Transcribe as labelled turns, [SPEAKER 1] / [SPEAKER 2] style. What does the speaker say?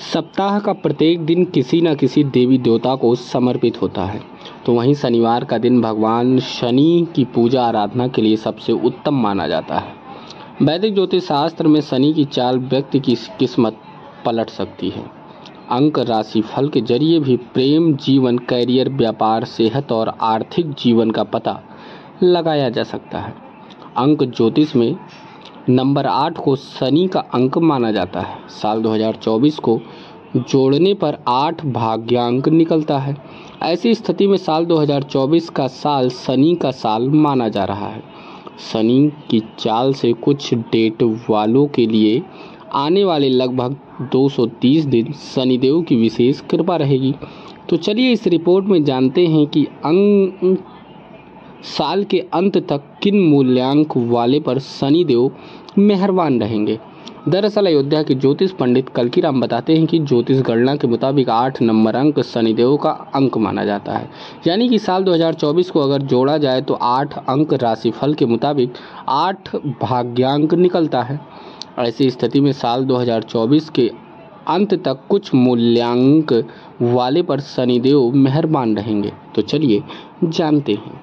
[SPEAKER 1] सप्ताह का प्रत्येक दिन किसी न किसी देवी देवता को समर्पित होता है। तो वहीं शनिवार का दिन भगवान शनि की पूजा आराधना के लिए सबसे उत्तम माना जाता है। वैदिक ज्योतिष शास्त्र में शनि की चाल व्यक्ति की किस्मत पलट सकती है। अंक राशि फल के ज़रिए भी प्रेम, जीवन, कैरियर, व्यापार, सेहत और आर्थिक जीवन का पता लगाया जा सकता है। अंक ज्योतिष में नंबर आठ को शनि का अंक माना जाता है। साल 2024 को जोड़ने पर आठ भाग्यांक निकलता है। ऐसी स्थिति में साल 2024 का साल शनि का साल माना जा रहा है। शनि की चाल से कुछ डेट वालों के लिए आने वाले लगभग 230 दिन शनिदेव की विशेष कृपा रहेगी। तो चलिए इस रिपोर्ट में जानते हैं कि अंक साल के अंत तक किन मूल्यांक वाले पर शनिदेव मेहरबान रहेंगे? दरअसल अयोध्या के ज्योतिष पंडित कलकीराम बताते हैं कि ज्योतिष गणना के मुताबिक आठ नंबर अंक शनिदेव का अंक माना जाता है। यानी कि साल 2024 को अगर जोड़ा जाए तो आठ अंक राशिफल के मुताबिक आठ भाग्यांक निकलता है। ऐसी स्थिति में साल 2024 के अंत तक कुछ मूल्यांक वाले पर शनिदेव मेहरबान रहेंगे। तो चलिए जानते हैं।